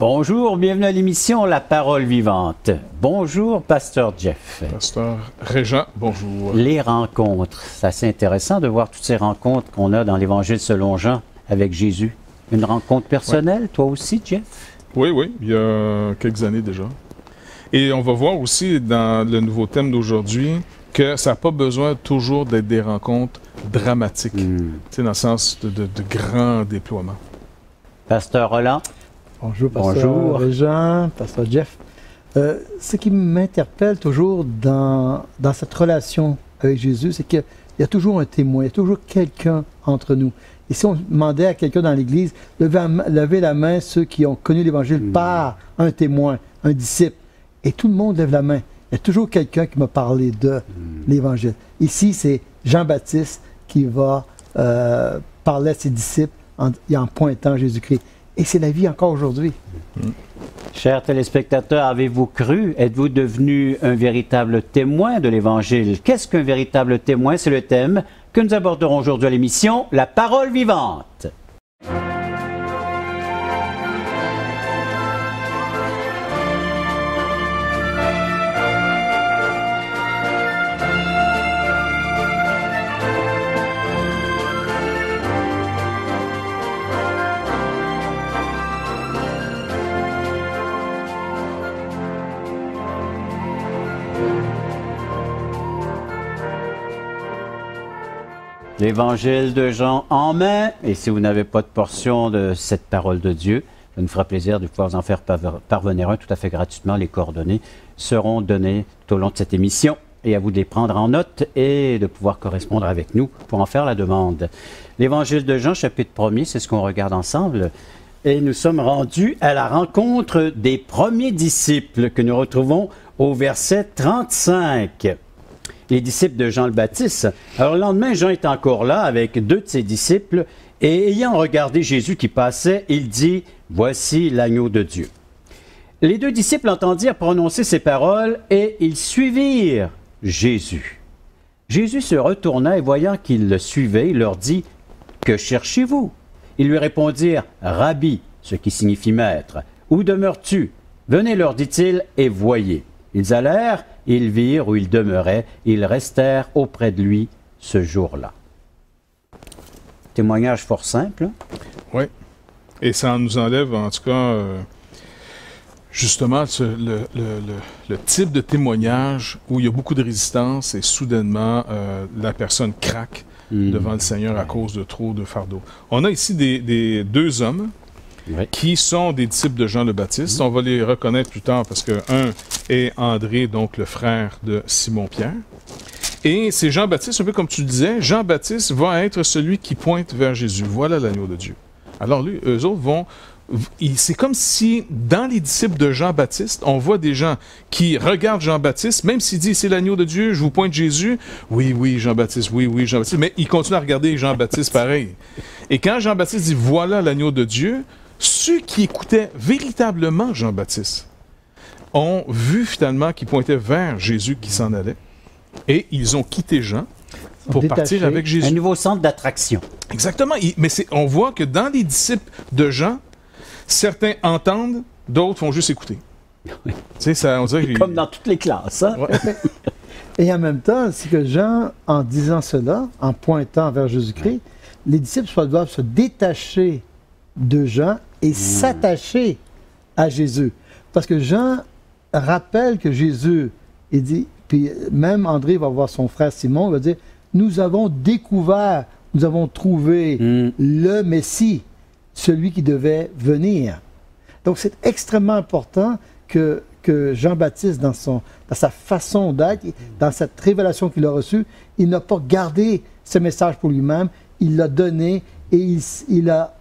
Bonjour, bienvenue à l'émission La Parole vivante. Bonjour, Pasteur Jeff. Pasteur Régent, bonjour. Les rencontres, c'est assez intéressant de voir toutes ces rencontres qu'on a dans l'Évangile selon Jean avec Jésus. Une rencontre personnelle, toi aussi, Jeff? Oui, oui, il y a quelques années déjà. Et on va voir aussi dans le nouveau thème d'aujourd'hui que ça n'a pas besoin toujours d'être des rencontres dramatiques. C'est dans le sens de, de, de grands déploiements. Pasteur Roland? Bonjour, Bonjour. Régent, Pasteur Jeff. Euh, ce qui m'interpelle toujours dans, dans cette relation avec Jésus, c'est qu'il y a toujours un témoin, il y a toujours quelqu'un entre nous. Et si on demandait à quelqu'un dans l'Église, levez, la main- levez la main ceux qui ont connu l'Évangile Mm. par un témoin, un disciple, et tout le monde lève la main. Il y a toujours quelqu'un qui m'a parlé de l'Évangile. Ici, c'est Jean-Baptiste qui va euh, parler à ses disciples en, en pointant Jésus-Christ. Et c'est la vie encore aujourd'hui. Chers téléspectateurs, avez-vous cru? Êtes-vous devenu un véritable témoin de l'Évangile? Qu'est-ce qu'un véritable témoin? C'est le thème que nous aborderons aujourd'hui à l'émission La Parole vivante. L'Évangile de Jean en main. Et si vous n'avez pas de portion de cette parole de Dieu, ça nous fera plaisir de pouvoir vous en faire parve- parvenir un tout à fait gratuitement. Les coordonnées seront données tout au long de cette émission et à vous de les prendre en note et de pouvoir correspondre avec nous pour en faire la demande. L'Évangile de Jean, chapitre 1er, c'est ce qu'on regarde ensemble. Et nous sommes rendus à la rencontre des premiers disciples que nous retrouvons au verset 35 les disciples de Jean le Baptiste. Alors le lendemain, Jean est encore là avec deux de ses disciples et ayant regardé Jésus qui passait, il dit, Voici l'agneau de Dieu. Les deux disciples entendirent prononcer ces paroles et ils suivirent Jésus. Jésus se retourna et voyant qu'ils le suivaient, leur dit, Que cherchez-vous? Ils lui répondirent, Rabbi, ce qui signifie maître, où demeures-tu? Venez, leur dit-il, et voyez. Ils allèrent, ils virent où il demeurait, ils restèrent auprès de lui ce jour-là. Témoignage fort simple. hein? Oui. Et ça nous enlève, en tout cas, euh, justement, ce- le, le- le- le type de témoignage où il y a beaucoup de résistance et soudainement, euh, la personne craque Hmm. devant le Seigneur à cause de trop de fardeau. On a ici des, des- deux hommes Oui. qui sont des disciples de Jean le Baptiste? On va les reconnaître plus tard parce que un est André, donc le frère de Simon-Pierre. Et c'est Jean-Baptiste, un peu comme tu le disais, Jean-Baptiste va être celui qui pointe vers Jésus. Voilà l'agneau de Dieu. Alors lui, eux autres vont... C'est comme si dans les disciples de Jean-Baptiste, on voit des gens qui regardent Jean-Baptiste, même s'il dit c'est l'agneau de Dieu, je vous pointe Jésus. Oui, oui, Jean-Baptiste, oui, oui, Jean-Baptiste. Mais ils continuent à regarder Jean-Baptiste pareil. Et quand Jean-Baptiste dit voilà l'agneau de Dieu, ceux qui écoutaient véritablement Jean-Baptiste ont vu finalement qu'il pointait vers Jésus qui s'en allait. Et ils ont quitté Jean pour partir avec Un Jésus. nouveau centre d'attraction. Exactement. Mais on voit que dans les disciples de Jean, certains entendent, d'autres font juste écouter. tu sais, ça, on dirait que- Comme dans toutes les classes. hein? Ouais. Et en même temps, c'est que Jean, en disant cela, en pointant vers Jésus-Christ, les disciples doivent se détacher de Jean et s'attacher à Jésus. Parce que Jean rappelle que Jésus, il dit, puis même André va voir son frère Simon, il va dire, nous avons découvert, nous avons trouvé Hmm. le Messie, celui qui devait venir. Donc c'est extrêmement important que, que Jean-Baptiste, dans, son, dans sa façon d'être, dans cette révélation qu'il a reçue, il n'a pas gardé ce message pour lui-même, il l'a donné et il a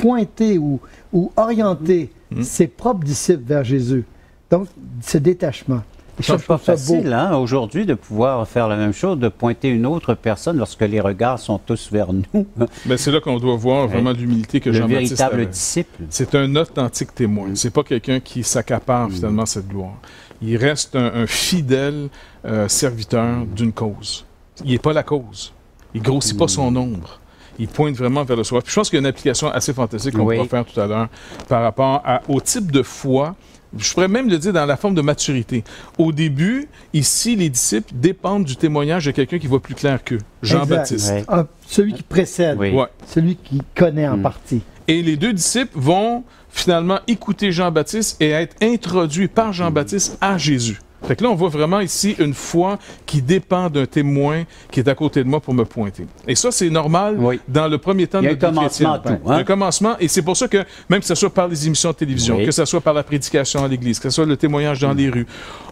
pointé ou, Mhm. ses propres disciples vers Jésus. Donc, ce détachement. C'est pas facile hein, aujourd'hui de pouvoir faire la même chose, de pointer une autre personne lorsque les regards sont tous vers nous. Ben, c'est là qu'on doit voir vraiment l'humilité que Le Jean-Baptiste véritable avait. disciple. C'est un authentique témoin. C'est pas quelqu'un qui s'accapare finalement cette gloire. Il reste un, un fidèle euh, serviteur d'une cause. Il n'est pas la cause. Il grossit pas son ombre. Il pointe vraiment vers le sauveur. Puis je pense qu'il y a une application assez fantastique qu'on Oui. pourra faire tout à l'heure par rapport à- au type de foi. Je pourrais même le dire dans la forme de maturité. Au début, ici, les disciples dépendent du témoignage de quelqu'un qui voit plus clair qu'eux, Jean-Baptiste. Un- celui qui précède, Oui. Celui qui connaît en Mm. partie. Et les deux disciples vont finalement écouter Jean-Baptiste et être introduits par Jean-Baptiste à Jésus. Fait que là, on voit vraiment ici une foi qui dépend d'un témoin qui est à côté de moi pour me pointer. Et ça, c'est normal Oui. dans le premier temps de notre un vie commencement chrétienne. à tout, Il y a hein? un commencement, et c'est pour ça que, même que ce soit par les émissions de télévision, Oui. que ce soit par la prédication à l'Église, que ce soit le témoignage dans les rues,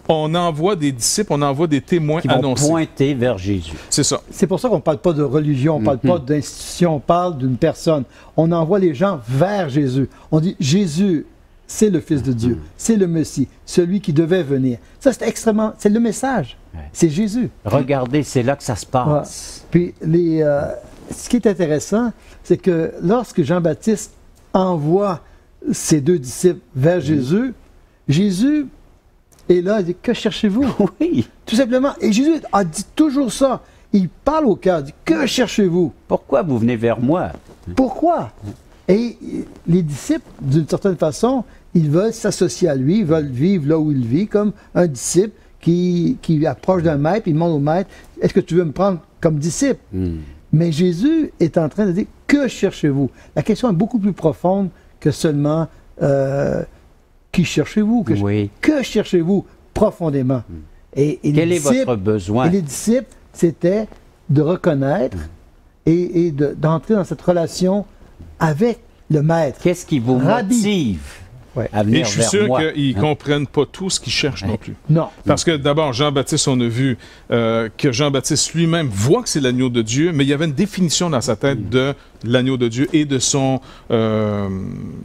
on envoie des disciples, on envoie des témoins Qui vont annoncés. pointer vers Jésus. C'est ça. C'est pour ça qu'on ne parle pas de religion, on ne parle Mhm. pas d'institution, on parle d'une personne. On envoie les gens vers Jésus. On dit Jésus, c'est le Fils de Dieu, Mhm. c'est le Messie, celui qui devait venir. Ça, c'est extrêmement. C'est le message. C'est Jésus. Regardez, c'est là que ça se passe. Puis, les, euh, ce qui est intéressant, c'est que lorsque Jean-Baptiste envoie ses deux disciples vers Jésus, Jésus est là, il dit Que cherchez-vous? Oui. Tout simplement. Et Jésus a dit toujours ça. Il parle au cœur, il dit Que cherchez-vous? Pourquoi vous venez vers moi? Pourquoi? Et les disciples, d'une certaine façon, ils veulent s'associer à lui, ils veulent vivre là où il vit, comme un disciple qui, qui approche d'un maître, il demande au maître Est-ce que tu veux me prendre comme disciple? Hmm. Mais Jésus est en train de dire Que cherchez-vous La question est beaucoup plus profonde que seulement euh, Qui cherchez-vous? Que, Oui. que cherchez-vous profondément et, et les Quel est disciples- votre besoin? et les disciples, c'était de reconnaître et, et de- d'entrer dans cette relation avec le maître. Qu'est-ce qui vous Rabbi. motive Ouais. à Et venir je suis vers sûr qu'ils ne Hein? comprennent pas tout ce qu'ils cherchent non plus. Non. Parce que d'abord, Jean-Baptiste, on a vu euh, que Jean-Baptiste lui-même voit que c'est l'agneau de Dieu, mais il y avait une définition dans sa tête de l'agneau de Dieu et de son euh,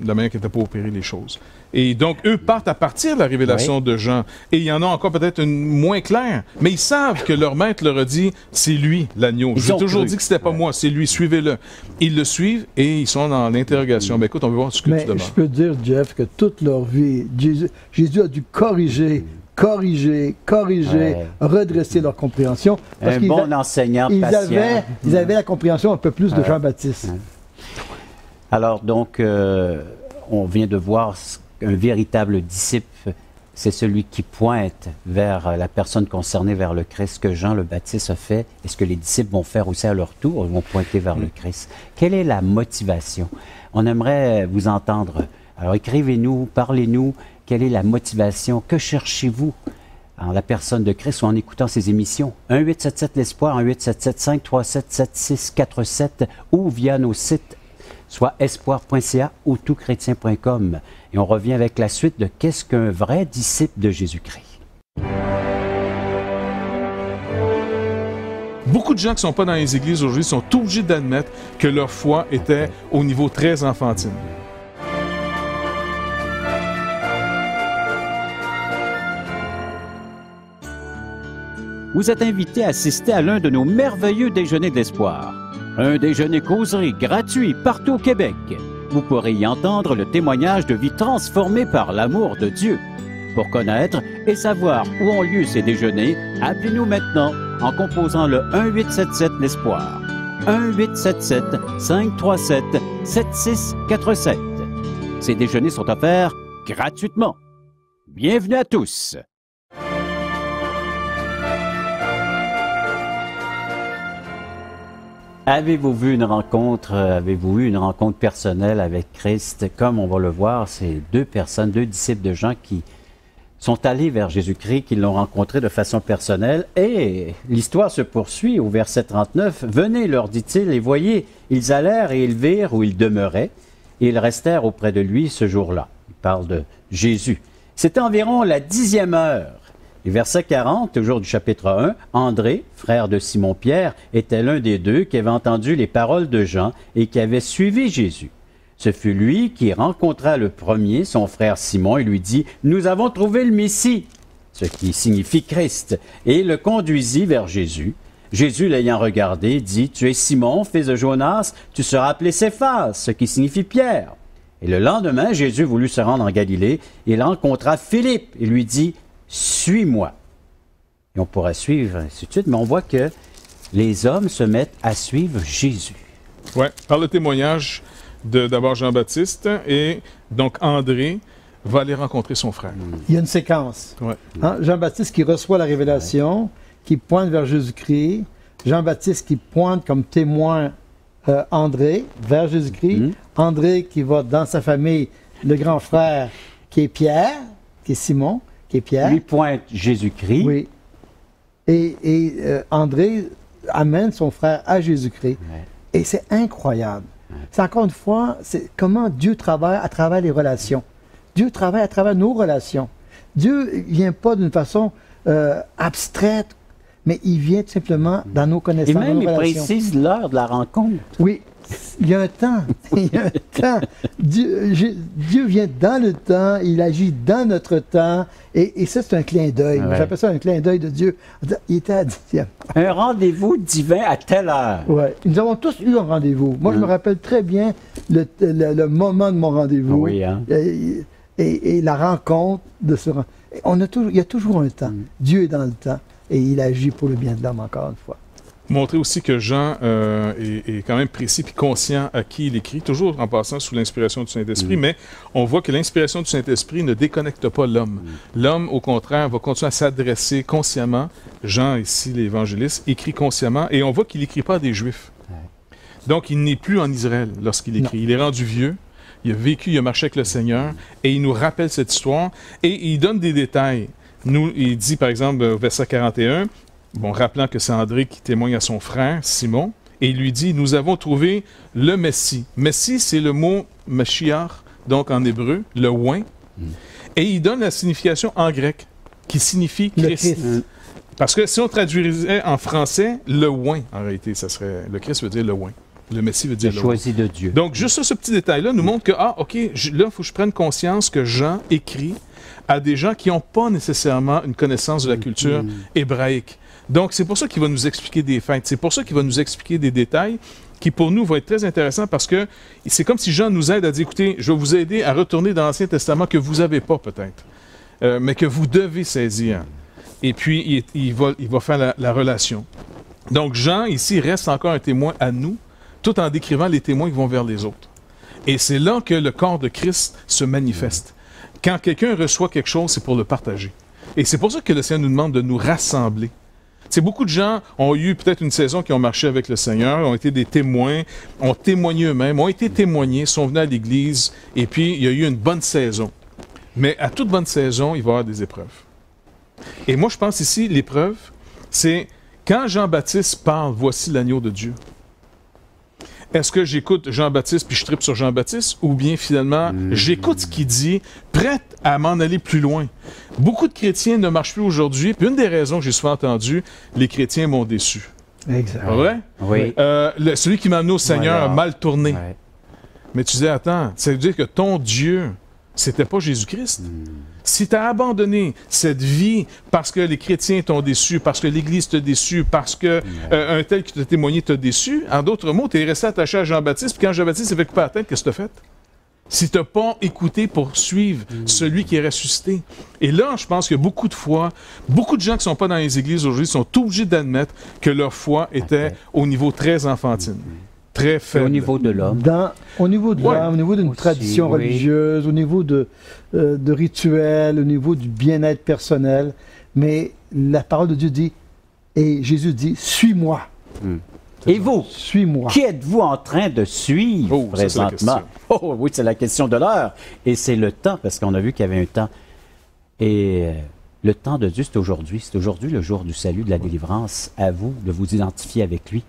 de la manière qu'il était pour opérer les choses. Et donc, eux partent à partir de la révélation de Jean. Et il y en a encore peut-être une moins claire, mais ils savent que leur maître leur a dit, c'est lui l'agneau. Ils Je vous ai ont toujours cru. dit que c'était pas Ouais. moi, c'est lui, suivez-le. Ils le suivent et ils sont dans l'interrogation. Ben écoute, on va voir ce que Mais tu demandes. je peux dire, Jeff, que toute leur vie, Jésus, Jésus a dû corriger, corriger, corriger, Ouais. redresser leur compréhension. Parce Un bon a- enseignant ils patient. avaient, ils avaient la compréhension un peu plus de Ouais. Jean-Baptiste. Alors donc, euh, on vient de voir qu'un véritable disciple, c'est celui qui pointe vers la personne concernée, vers le Christ, ce que Jean le Baptiste a fait, et ce que les disciples vont faire aussi à leur tour, ils vont pointer vers le Christ. Quelle est la motivation? On aimerait vous entendre. Alors écrivez-nous, parlez-nous, quelle est la motivation? Que cherchez-vous? en la personne de Christ ou en écoutant ses émissions? 1-877 l'Espoir, 1-877-537-7647 ou via nos sites, soit espoir.ca ou toutchrétien.com. Et on revient avec la suite de Qu'est-ce qu'un vrai disciple de Jésus-Christ? Beaucoup de gens qui ne sont pas dans les églises aujourd'hui sont obligés d'admettre que leur foi était au niveau très enfantine. Vous êtes invité à assister à l'un de nos merveilleux déjeuners d'espoir. Un déjeuner causerie gratuit partout au Québec. Vous pourrez y entendre le témoignage de vie transformée par l'amour de Dieu. Pour connaître et savoir où ont lieu ces déjeuners, appelez-nous maintenant en composant le 1877 l'Espoir. 1877 537 7647. Ces déjeuners sont offerts gratuitement. Bienvenue à tous. Avez-vous vu une rencontre, euh, avez-vous eu une rencontre personnelle avec Christ? Comme on va le voir, c'est deux personnes, deux disciples de Jean qui sont allés vers Jésus-Christ, qui l'ont rencontré de façon personnelle. Et l'histoire se poursuit au verset 39. Venez, leur dit-il, et voyez, ils allèrent et ils virent où ils demeuraient, et ils restèrent auprès de lui ce jour-là. Il parle de Jésus. C'était environ la dixième heure. Et verset 40, toujours du chapitre 1, André, frère de Simon-Pierre, était l'un des deux qui avait entendu les paroles de Jean et qui avait suivi Jésus. Ce fut lui qui rencontra le premier, son frère Simon, et lui dit, Nous avons trouvé le Messie, ce qui signifie Christ, et le conduisit vers Jésus. Jésus, l'ayant regardé, dit, Tu es Simon, fils de Jonas, tu seras appelé Céphas, ce qui signifie Pierre. Et le lendemain, Jésus voulut se rendre en Galilée, il rencontra Philippe, et lui dit, Suis-moi. Et on pourrait suivre, ainsi de suite, mais on voit que les hommes se mettent à suivre Jésus. Ouais, par le témoignage de d'abord Jean-Baptiste et donc André va aller rencontrer son frère. Il y a une séquence. Ouais. Hein, Jean-Baptiste qui reçoit la révélation, qui pointe vers Jésus-Christ. Jean-Baptiste qui pointe comme témoin euh, André vers Jésus-Christ. Mhm. André qui va dans sa famille, le grand frère qui est Pierre, qui est Simon, Pierre. Lui pointe Jésus-Christ. Oui. Et, et, euh, André amène son frère à Jésus-Christ. Ouais. Et c'est incroyable. C'est encore une fois, c'est comment Dieu travaille à travers les relations. Dieu travaille à travers nos relations. Dieu ne vient pas d'une façon euh, abstraite, mais il vient tout simplement dans nos Et connaissances, dans même, nos il relations. précise l'heure de la rencontre. Oui, il y a un temps. Il y a un temps. Dieu, je- Dieu vient dans le temps, il agit dans notre temps, et, et ça, c'est un clin d'œil. Ouais. J'appelle ça un clin d'œil de Dieu. Il était à dixième. Un rendez-vous divin à telle heure. Ouais. Nous avons tous eu un rendez-vous. Moi, je me Mm. rappelle très bien le, le- le moment de mon rendez-vous. Oui, hein. Et, et- et la rencontre de ce ren- on a toujours, Il y a toujours un temps. Mm. Dieu est dans le temps, et il agit pour le bien de l'homme, encore une fois. Montrer aussi que Jean euh, est, est quand même précis puis conscient à qui il écrit, toujours en passant sous l'inspiration du Saint-Esprit, Mm. mais on voit que l'inspiration du Saint-Esprit ne déconnecte pas l'homme. L'homme, au contraire, va continuer à s'adresser consciemment. Jean, ici, l'évangéliste, écrit consciemment et on voit qu'il n'écrit pas à des Juifs. Donc, il n'est plus en Israël lorsqu'il écrit. Il est rendu vieux. Il a vécu, il a marché avec le Seigneur et il nous rappelle cette histoire et il donne des détails. Nous, il dit par exemple au verset 41, bon, rappelant que c'est André qui témoigne à son frère Simon, et il lui dit Nous avons trouvé le Messie. Messie, c'est le mot Mashiach, donc en hébreu, le oin. Et il donne la signification en grec, qui signifie Le Christ. Christ. Parce que si on traduisait en français, le oin, en réalité, ça serait. Le Christ veut dire le oin. Le Messie veut Le dire le oin. choisi de Dieu. Donc, juste ça, ce petit détail-là nous montre que, ah, OK, je- là, il faut que je prenne conscience que Jean écrit à des gens qui n'ont pas nécessairement une connaissance de la culture hébraïque. Donc, c'est pour ça qu'il va nous expliquer des fêtes. C'est pour ça qu'il va nous expliquer des détails qui, pour nous, vont être très intéressants parce que c'est comme si Jean nous aide à dire, écoutez, je vais vous aider à retourner dans l'Ancien Testament que vous n'avez pas peut-être, euh, mais que vous devez saisir. Et puis, il, va, faire la relation. Donc, Jean, ici, reste encore un témoin à nous, tout en décrivant les témoins qui vont vers les autres. Et c'est là que le corps de Christ se manifeste. Quand quelqu'un reçoit quelque chose, c'est pour le partager. Et c'est pour ça que le Seigneur nous demande de nous rassembler. Beaucoup de gens ont eu peut-être une saison qui ont marché avec le Seigneur, ont été des témoins, ont témoigné eux-mêmes, ont été témoignés, sont venus à l'Église, et puis il y a eu une bonne saison. Mais à toute bonne saison, il va y avoir des épreuves. Et moi, je pense ici, l'épreuve, c'est quand Jean-Baptiste parle, voici l'agneau de Dieu. Est-ce que j'écoute Jean-Baptiste puis je tripe sur Jean-Baptiste ou bien finalement j'écoute ce qu'il dit, prête à m'en aller plus loin? Beaucoup de chrétiens ne marchent plus aujourd'hui, puis une des raisons que j'ai souvent entendu, les chrétiens m'ont déçu. Exact. Vrai? Oui. Euh, le- celui qui m'a amené au Seigneur Voilà. a mal tourné. Ouais. Mais tu dis, attends, ça veut dire que ton Dieu, c'était pas Jésus-Christ. Si tu as abandonné cette vie parce que les chrétiens t'ont déçu, parce que l'Église t'a déçu, parce que euh, un tel qui t'a témoigné t'a déçu, en d'autres mots, tu es resté attaché à Jean-Baptiste, puis quand Jean-Baptiste s'est fait couper la tête, qu'est-ce que tu as fait? Si tu n'as pas écouté pour suivre celui qui est ressuscité. Et là, je pense que beaucoup de fois, beaucoup de gens qui ne sont pas dans les églises aujourd'hui sont obligés d'admettre que leur foi était au niveau très enfantine, très Et faible. au niveau de l'homme. Au niveau de Ouais. l'âme, au niveau d'une tradition oui. religieuse, au niveau de, euh, de rituels, au niveau du bien-être personnel. Mais la parole de Dieu dit, et Jésus dit, suis-moi. Et vous, Suis-moi. qui êtes-vous en train de suivre Oh, présentement? Oh oui, c'est la question de l'heure. Et c'est le temps, parce qu'on a vu qu'il y avait un temps. Et euh, le temps de Dieu, c'est aujourd'hui. C'est aujourd'hui le jour du salut, de la délivrance. À vous de vous identifier avec lui.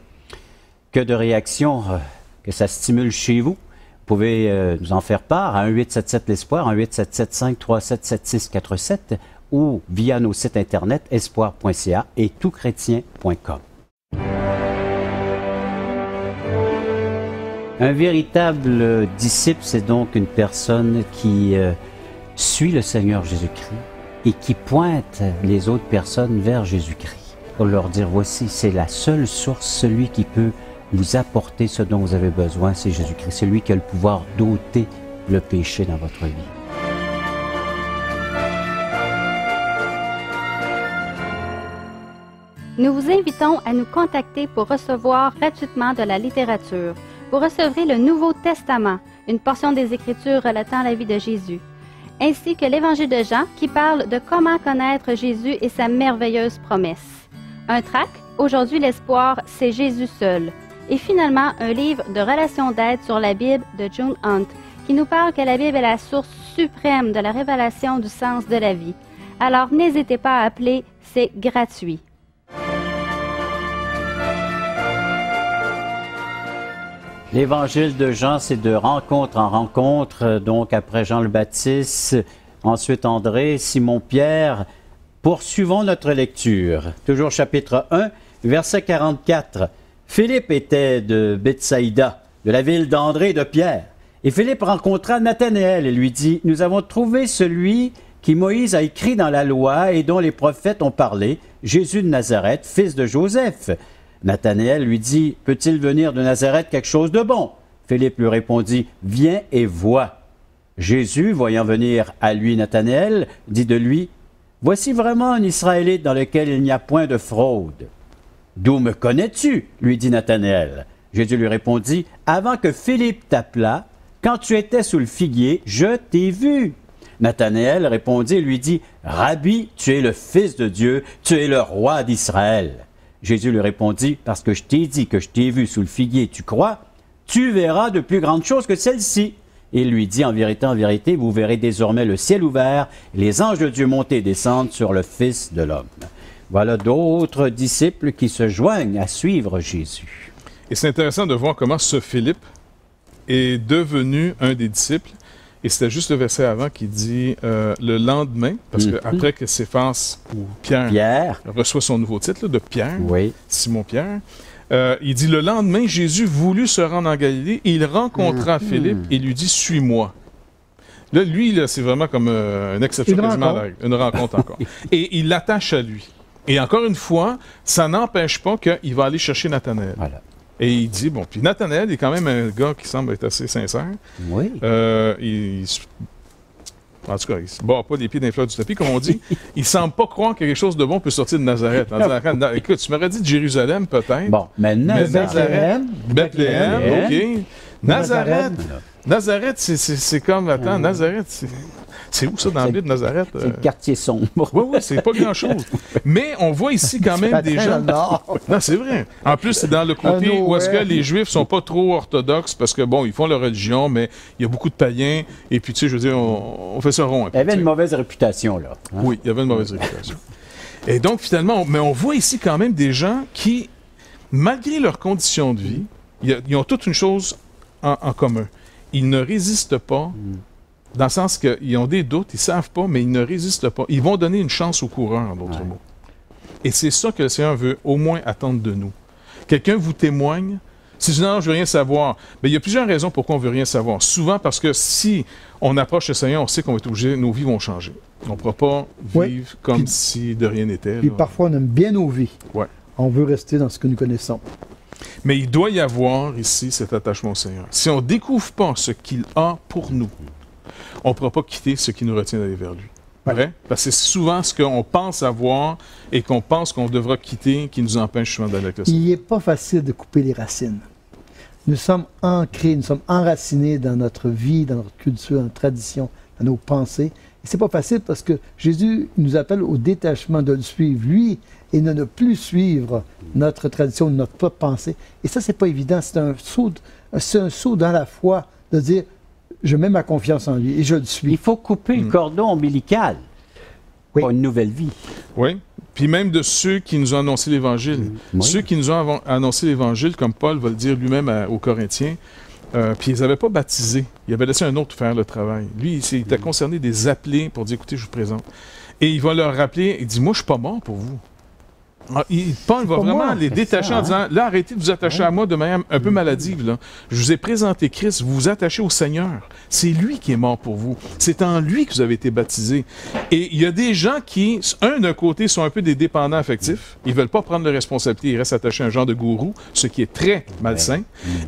Que de réactions euh, que ça stimule chez vous. Vous pouvez euh, nous en faire part à 1-877 l'Espoir, 1-877-537-7647 ou via nos sites internet espoir.ca et toutchrétien.com. Un véritable euh, disciple, c'est donc une personne qui suit le Seigneur Jésus-Christ et qui pointe les autres personnes vers Jésus-Christ pour leur dire, voici, c'est la seule source, celui qui peut vous apporter ce dont vous avez besoin, c'est Jésus-Christ, celui qui a le pouvoir d'ôter le péché dans votre vie. Nous vous invitons à nous contacter pour recevoir gratuitement de la littérature. vous recevrez le Nouveau Testament, une portion des Écritures relatant la vie de Jésus, ainsi que l'Évangile de Jean qui parle de comment connaître Jésus et sa merveilleuse promesse. Un tract, Aujourd'hui l'espoir, c'est Jésus seul. Et finalement, un livre de relations d'aide sur la Bible de June Hunt, qui nous parle que la Bible est la source suprême de la révélation du sens de la vie. Alors n'hésitez pas à appeler, c'est gratuit. L'évangile de Jean, c'est de rencontre en rencontre. Donc, après Jean le Baptiste, ensuite André, Simon-Pierre. Poursuivons notre lecture. Toujours chapitre 1, verset 44. Philippe était de Bethsaïda, de la ville d'André et de Pierre. Et Philippe rencontra Nathanaël et lui dit, Nous avons trouvé celui qui Moïse a écrit dans la loi et dont les prophètes ont parlé, Jésus de Nazareth, fils de Joseph. Nathanaël lui dit, Peut-il venir de Nazareth quelque chose de bon? Philippe lui répondit, Viens et vois. Jésus, voyant venir à lui Nathanaël, dit de lui, Voici vraiment un Israélite dans lequel il n'y a point de fraude. D'où me connais-tu? lui dit Nathanaël. Jésus lui répondit, Avant que Philippe t'appelât, quand tu étais sous le figuier, je t'ai vu. Nathanaël répondit et lui dit, Rabbi, tu es le Fils de Dieu, tu es le roi d'Israël. Jésus lui répondit, Parce que je t'ai dit que je t'ai vu sous le figuier, tu crois? Tu verras de plus grandes choses que celles-ci. Il lui dit, En vérité, en vérité, vous verrez désormais le ciel ouvert, les anges de Dieu monter et descendre sur le Fils de l'homme. Voilà d'autres disciples qui se joignent à suivre Jésus. Et c'est intéressant de voir comment ce Philippe est devenu un des disciples. Et c'était juste le verset avant qui dit euh, le lendemain, parce Mhm. que après que Céphas ou Pierre, Pierre, reçoit son nouveau titre là, de Pierre, oui, Simon-Pierre, euh, il dit le lendemain, Jésus voulut se rendre en Galilée et il rencontra Mhm. Philippe et lui dit Suis-moi. Là, lui, là, c'est vraiment comme euh, une exception Une quasiment à la rencontre. règle. Une rencontre encore. et il l'attache à lui. Et encore une fois, ça n'empêche pas qu'il va aller chercher Nathanaël. voilà. Et il dit, bon, puis Nathanaël est quand même un gars qui semble être assez sincère. Oui. Euh, il, il se- en tout cas, il se bat pas les pieds d'un fleur du tapis, comme on dit. il semble pas croire que quelque chose de bon peut sortir de Nazareth. Disant, Écoute, tu m'aurais dit de Jérusalem, peut-être. Bon, Mais Bethléem. Bethléem. OK. Nazareth. Nazareth. Nazareth, c'est- comme, attends, Nazareth, c'est c'est où ça dans la Bible, Nazareth? c'est Euh, le quartier sombre. Oui, oui, c'est pas grand-chose. Mais on voit ici quand même des gens... Non, c'est vrai. En plus, c'est dans le côté où est-ce que les Juifs sont pas trop orthodoxes parce que, bon, ils font leur religion, mais il y a beaucoup de païens. Et puis, tu sais, je veux dire, on, on fait ça rond. un peu, Il avait tu une mauvaise réputation, là. hein? Oui, il y avait une mauvaise réputation. Et donc, finalement, on- mais on voit ici quand même des gens qui, malgré leurs conditions de vie, y ils ont toute une chose en, en commun. Ils ne résistent pas, dans le sens qu'ils ont des doutes, ils savent pas, mais ils ne résistent pas. Ils vont donner une chance au coureur, en d'autres Ouais. mots. Et c'est ça que le Seigneur veut au moins attendre de nous. Quelqu'un vous témoigne. Si tu dis non, je veux rien savoir, mais il y a plusieurs raisons pourquoi on veut rien savoir. Souvent parce que si on approche le Seigneur, on sait qu'on va être obligé, nos vies vont changer. On ne pourra pas Oui. vivre comme Puis- si de rien n'était. Puis là. parfois, on aime bien nos vies. Ouais. On veut rester dans ce que nous connaissons. Mais il doit y avoir ici cet attachement au Seigneur. Si on ne découvre pas ce qu'il a pour nous, on ne pourra pas quitter ce qui nous retient d'aller vers lui. Vrai? Parce que c'est souvent ce qu'on pense avoir et qu'on pense qu'on devra quitter qui nous empêche justement d'aller avec le. Il n'est pas facile de couper les racines. Nous sommes ancrés, nous sommes enracinés dans notre vie, dans notre culture, dans notre tradition, dans nos pensées. Et c'est pas facile parce que Jésus nous appelle au détachement de le suivre, lui, et de ne plus suivre notre tradition, notre propre pensée. Et ça, c'est pas évident. C'est un saut, de- c'est un saut dans la foi de dire, je mets ma confiance en lui et je le Il suis. faut couper le Mm. cordon ombilical Oui. pour une nouvelle vie. Oui. Puis même de ceux qui nous ont annoncé l'Évangile. Oui. Ceux qui nous ont annoncé l'Évangile, comme Paul va le dire lui-même à- aux Corinthiens, euh, puis ils n'avaient pas baptisé. Ils avaient laissé un autre faire le travail. Lui, il, il était concerné des appelés pour dire, écoutez, je vous présente. Et il va leur rappeler, il dit, moi, je suis pas mort pour vous. Ah, il- Paul va vraiment moi, les détacher ça, en hein. disant, là, arrêtez de vous attacher à moi de manière un peu maladive. Là. Je vous ai présenté Christ, vous vous attachez au Seigneur. C'est lui qui est mort pour vous. C'est en lui que vous avez été baptisés. Et il y a des gens qui, un d'un côté, sont un peu des dépendants affectifs. Ils veulent pas prendre de responsabilité, ils restent attachés à un genre de gourou, ce qui est très malsain.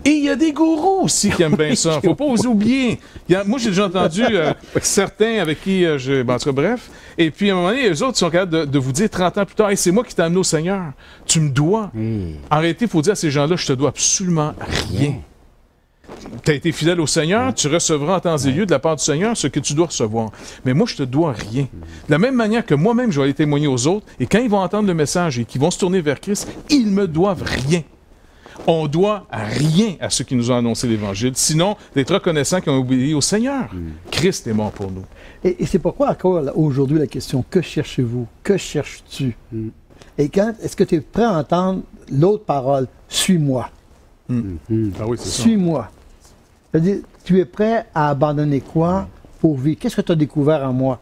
Et il y a des gourous aussi qui aiment bien ça. Faut pas vous oublier. Il a- moi, j'ai déjà entendu euh, certains avec qui euh, je. ben, en tout cas, bref. Et puis, à un moment donné, les autres sont capables de, de vous dire 30 ans plus tard Hey, c'est moi qui t'ai amené au Seigneur. Tu me dois. En réalité, il faut dire à ces gens-là Je te dois absolument rien. tu as été fidèle au Seigneur, tu recevras en temps et lieu de la part du Seigneur ce que tu dois recevoir. Mais moi, je te dois rien. De la même manière que moi-même, je vais aller témoigner aux autres, et quand ils vont entendre le message et qu'ils vont se tourner vers Christ, ils me doivent rien. On doit rien à ceux qui nous ont annoncé l'Évangile, sinon d'être reconnaissants qu'ils ont obéi au Seigneur. Christ est mort pour nous. Et, et c'est pourquoi encore aujourd'hui la question que cherchez-vous Que cherches-tu? Et quand est-ce que tu es prêt à entendre l'autre parole? Suis-moi. Ah oui, c'est ça. Suis-moi. C'est-à-dire, tu es prêt à abandonner quoi pour vivre? Qu'est-ce que tu as découvert en moi?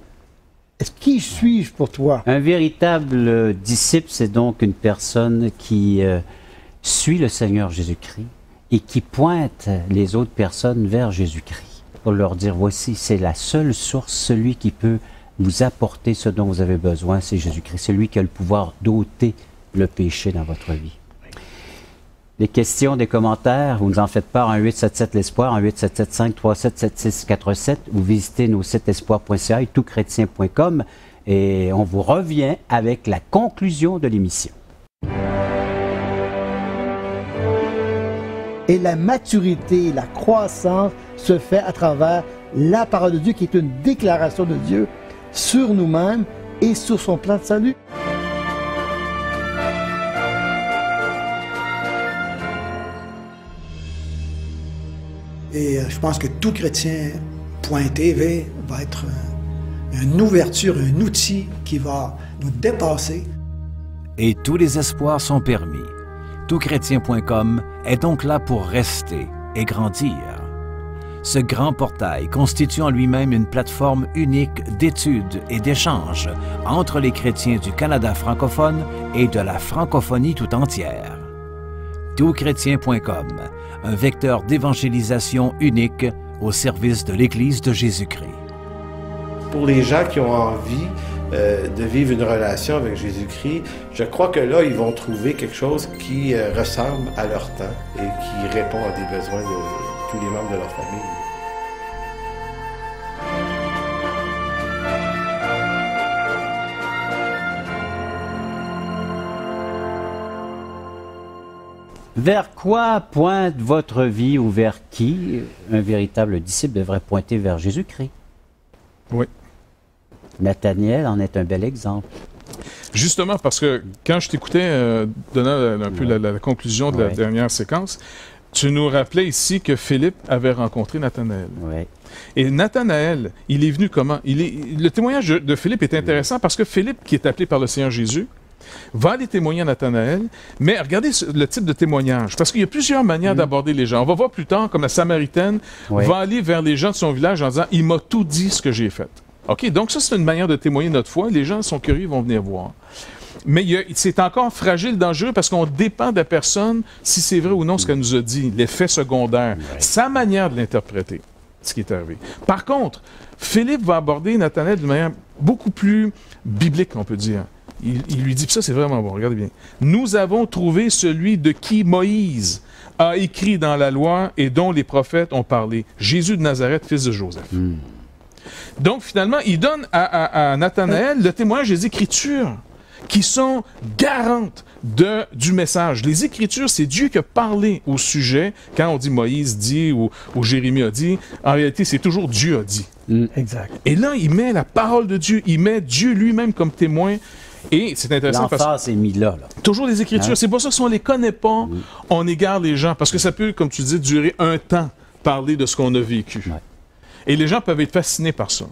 Qui suis-je pour toi? Un véritable euh, disciple, c'est donc une personne qui euh, suit le Seigneur Jésus-Christ et qui pointe les autres personnes vers Jésus-Christ pour leur dire, voici, c'est la seule source, celui qui peut vous apporter ce dont vous avez besoin, c'est Jésus-Christ. C'est lui qui a le pouvoir d'ôter le péché dans votre vie. Les questions, des commentaires, vous nous en faites part en 877 l'Espoir, en 8775 377647 ou visitez nos sites espoir.ca et toutchrétien.com et on vous revient avec la conclusion de l'émission. Et la maturité, la croissance se fait à travers la parole de Dieu qui est une déclaration de Dieu sur nous-mêmes et sur son plan de salut. Et euh, je pense que tout chrétien.tv va être euh, une ouverture, un outil qui va nous dépasser. Et tous les espoirs sont permis. Toutchrétien.com est donc là pour rester et grandir. Ce grand portail constitue en lui-même une plateforme unique d'études et d'échanges entre les chrétiens du Canada francophone et de la francophonie tout entière. Toutchrétien.com, un vecteur d'évangélisation unique au service de l'Église de Jésus-Christ. Pour les gens qui ont envie euh, de vivre une relation avec Jésus-Christ, je crois que là, ils vont trouver quelque chose qui euh, ressemble à leur temps et qui répond à des besoins de tous les membres de leur famille. Vers quoi pointe votre vie ou vers qui un véritable disciple devrait pointer vers Jésus-Christ? Oui. Nathaniel en est un bel exemple. Justement, parce que quand je t'écoutais euh, donnant un peu la, la conclusion de la dernière séquence, tu nous rappelais ici que Philippe avait rencontré Nathanaël. Ouais. Et Nathanaël, il est venu comment? Il est, Le témoignage de- Philippe est intéressant parce que Philippe, qui est appelé par le Seigneur Jésus, va aller témoigner à Nathanaël. Mais regardez le type de témoignage, parce qu'il y a plusieurs manières d'aborder les gens. On va voir plus tard comme la Samaritaine va aller vers les gens de son village en disant Il m'a tout dit ce que j'ai fait. OK, donc ça, c'est une manière de témoigner notre foi. Les gens sont curieux, ils vont venir voir. Mais c'est encore fragile, dangereux, parce qu'on dépend de la personne si c'est vrai ou non ce qu'elle nous a dit, l'effet secondaire, sa manière de l'interpréter, ce qui est arrivé. Par contre, Philippe va aborder Nathanaël d'une manière beaucoup plus biblique, on peut dire. Il, il lui dit, ça c'est vraiment bon, regardez bien. Nous avons trouvé celui de qui Moïse a écrit dans la loi et dont les prophètes ont parlé, Jésus de Nazareth, fils de Joseph. Donc, finalement, il donne à, à- à Nathanaël le témoignage des Écritures qui sont garantes de, du message. Les Écritures, c'est Dieu qui a parlé au sujet. Quand on dit Moïse dit ou, ou Jérémie a dit, en réalité, c'est toujours Dieu a dit. Exact. Et là, il met la parole de Dieu, il met Dieu lui-même comme témoin. Et c'est intéressant parce que est mise là. là. toujours les Écritures. Hein? C'est pour ça que si on les connaît pas, on égare les gens. Parce que ça peut, comme tu dis, durer un temps, parler de ce qu'on a vécu. Ouais. Et les gens peuvent être fascinés par ça.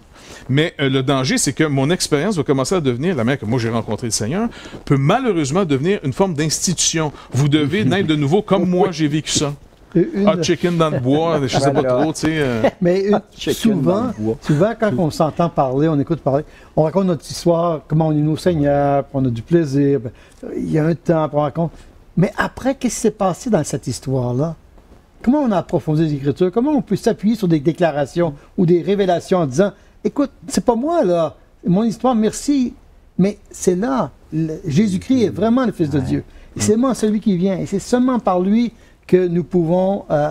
Mais euh, le danger, c'est que mon expérience va commencer à devenir, la manière que moi j'ai rencontré le Seigneur, peut malheureusement devenir une forme d'institution. Vous devez naître de nouveau comme moi j'ai vécu ça. Une- Hot chicken dans le bois, je sais pas trop, tu sais. euh, Mais une- Chicken dans souvent, le bois. souvent, quand on s'entend parler, on écoute parler, on raconte notre histoire, comment on est au Seigneur, on a du plaisir. ben, Il y a un temps, on raconte. Mais après, qu'est-ce qui s'est passé dans cette histoire-là? Comment on a approfondi les Écritures? Comment on peut s'appuyer sur des déclarations ou des révélations en disant Écoute, c'est pas moi, là. Mon histoire, merci. Mais c'est là. Jésus-Christ est vraiment le Fils de Dieu. C'est seulement celui qui vient. Et c'est seulement par lui que nous pouvons euh,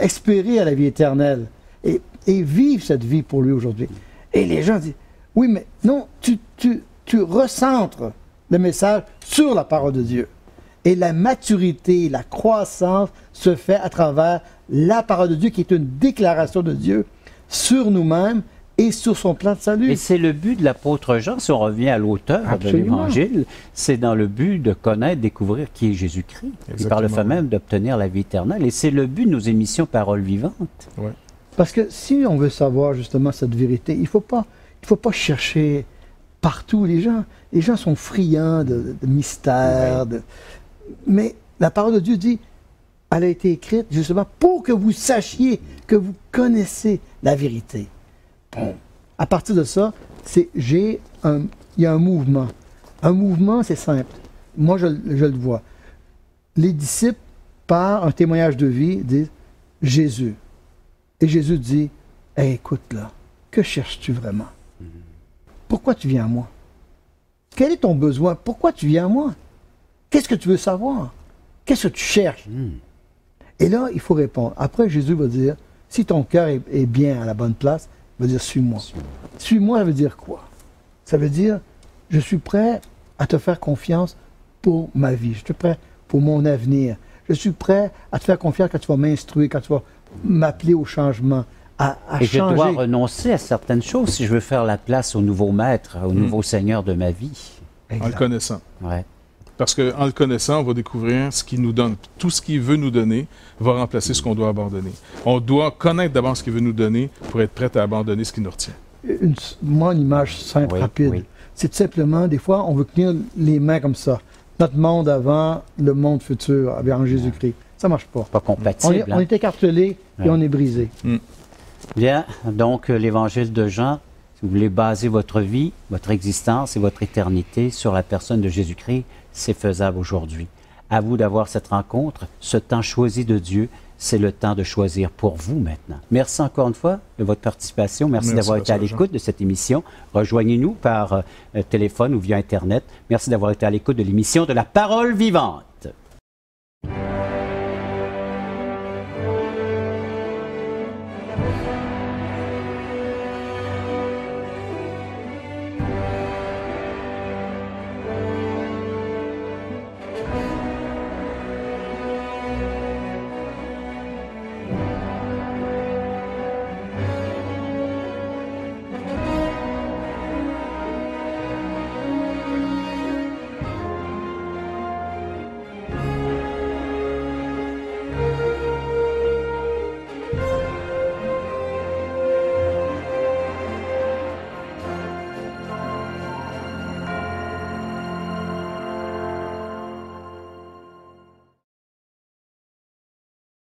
espérer à la vie éternelle et, et vivre cette vie pour lui aujourd'hui. Et les gens disent Oui, mais non, tu, tu, tu recentres le message sur la parole de Dieu. Et la maturité, la croissance se fait à travers la parole de Dieu qui est une déclaration de Dieu sur nous-mêmes et sur son plan de salut. Et c'est le but de l'apôtre Jean, si on revient à l'auteur de l'Évangile, c'est dans le but de connaître, découvrir qui est Jésus-Christ. Et par le fait même d'obtenir la vie éternelle. Et c'est le but de nos émissions Paroles vivantes. Parce que si on veut savoir justement cette vérité, il ne faut, pas- il faut pas chercher partout. Les gens, les gens sont friands de, de mystères. de- Mais la parole de Dieu dit, elle a été écrite justement pour que vous sachiez, que vous connaissez la vérité. Bon. À partir de ça, c'est j'ai un, il y a un mouvement. Un mouvement, c'est simple. Moi, je, je le vois. Les disciples, par un témoignage de vie, disent Jésus. Et Jésus dit Hey, écoute là, que cherches-tu vraiment? Pourquoi tu viens à moi? Quel est ton besoin? Pourquoi tu viens à moi? Qu'est-ce que tu veux savoir? Qu'est-ce que tu cherches? Et là, il faut répondre. Après, Jésus va dire Si ton cœur est, est bien à la bonne place, il va dire Suis-moi. Suis-moi, ça veut dire quoi? Ça veut dire Je suis prêt à te faire confiance pour ma vie. Je suis prêt pour mon avenir. Je suis prêt à te faire confiance quand tu vas m'instruire, quand tu vas m'appeler au changement, à, à Et je dois renoncer à certaines choses si je veux faire la place au nouveau maître, au nouveau Seigneur de ma vie. En le Exact. connaissant. Ouais. Parce qu'en le connaissant, on va découvrir ce qu'il nous donne. Tout ce qu'il veut nous donner va remplacer ce qu'on doit abandonner. On doit connaître d'abord ce qu'il veut nous donner pour être prêt à abandonner ce qui nous retient. Une- moi, une image simple, Oui, rapide. oui. C'est tout simplement, des fois, on veut tenir les mains comme ça. Notre monde avant, le monde futur, avec en Jésus-Christ. Ça marche pas. Pas On est, compatible. on hein. est écartelé et Ouais. on est brisé. Bien, donc euh, l'évangile de Jean, si vous voulez baser votre vie, votre existence et votre éternité sur la personne de Jésus-Christ, c'est faisable aujourd'hui. À vous d'avoir cette rencontre, ce temps choisi de Dieu, c'est le temps de choisir pour vous maintenant. Merci encore une fois de votre participation. Merci, Merci, d'avoir été à l'écoute de cette émission. Rejoignez-nous par euh, téléphone ou via Internet. Merci d'avoir été à l'écoute de l'émission de la parole vivante.